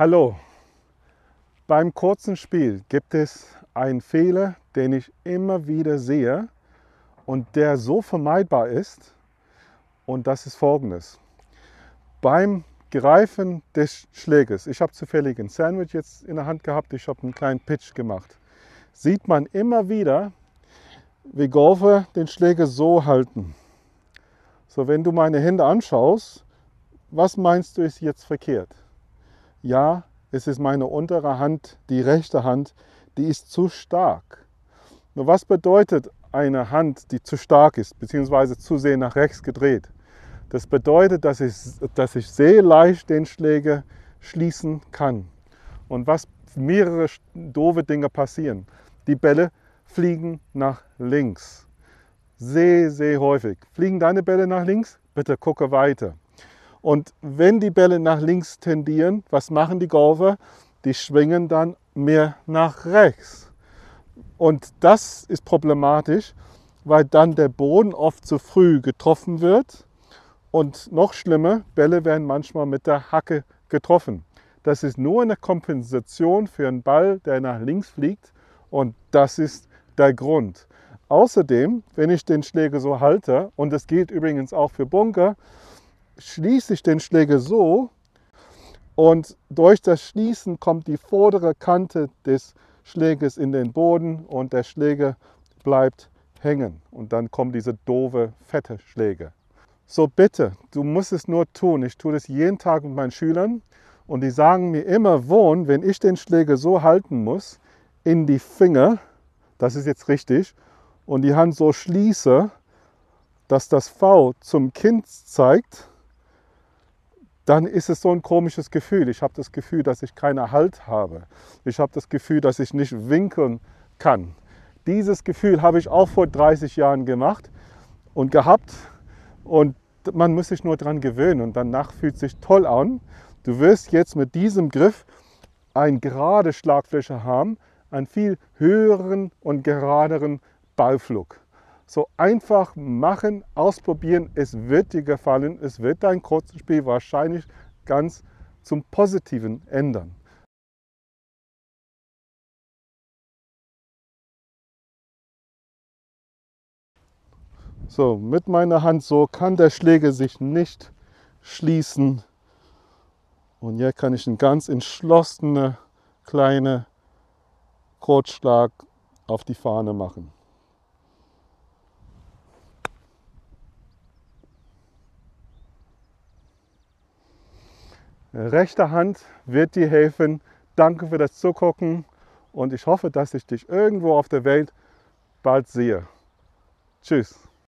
Hallo. Beim kurzen Spiel gibt es einen Fehler, den ich immer wieder sehe und der so vermeidbar ist. Und das ist folgendes. Beim Greifen des Schläges, ich habe zufällig ein Sandwich jetzt in der Hand gehabt, ich habe einen kleinen Pitch gemacht, sieht man immer wieder, wie Golfer den Schläger so halten. So, wenn du meine Hände anschaust, was meinst du ist jetzt verkehrt? Ja, es ist meine untere Hand, die rechte Hand, die ist zu stark. Nur was bedeutet eine Hand, die zu stark ist, beziehungsweise zu sehr nach rechts gedreht? Das bedeutet, dass ich, dass ich sehr leicht den Schläger schließen kann. Und was mehrere doofe Dinge passieren. Die Bälle fliegen nach links. Sehr, sehr häufig. Fliegen deine Bälle nach links? Bitte gucke weiter. Und wenn die Bälle nach links tendieren, was machen die Golfer? Die schwingen dann mehr nach rechts. Und das ist problematisch, weil dann der Boden oft zu früh getroffen wird. Und noch schlimmer, Bälle werden manchmal mit der Hacke getroffen. Das ist nur eine Kompensation für einen Ball, der nach links fliegt. Und das ist der Grund. Außerdem, wenn ich den Schläger so halte, und das gilt übrigens auch für Bunker, schließe ich den Schläger so und durch das Schließen kommt die vordere Kante des Schlägers in den Boden und der Schläger bleibt hängen. Und dann kommen diese doofe, fette Schläge. So bitte, du musst es nur tun. Ich tue das jeden Tag mit meinen Schülern und die sagen mir immer, wohn, wenn ich den Schläger so halten muss, in die Finger, das ist jetzt richtig, und die Hand so schließe, dass das V zum Kind zeigt, dann ist es so ein komisches Gefühl. Ich habe das Gefühl, dass ich keinen Halt habe. Ich habe das Gefühl, dass ich nicht winkeln kann. Dieses Gefühl habe ich auch vor 30 Jahren gemacht und gehabt. Und man muss sich nur daran gewöhnen und danach fühlt sich toll an. Du wirst jetzt mit diesem Griff eine gerade Schlagfläche haben, einen viel höheren und geraderen Ballflug. So einfach machen, ausprobieren, es wird dir gefallen, es wird dein kurzes Spiel wahrscheinlich ganz zum Positiven ändern. So, mit meiner Hand so kann der Schläger sich nicht schließen. Und hier kann ich einen ganz entschlossenen kleinen Kurzschlag auf die Fahne machen. Rechte Hand wird dir helfen. Danke für das Zugucken und ich hoffe, dass ich dich irgendwo auf der Welt bald sehe. Tschüss.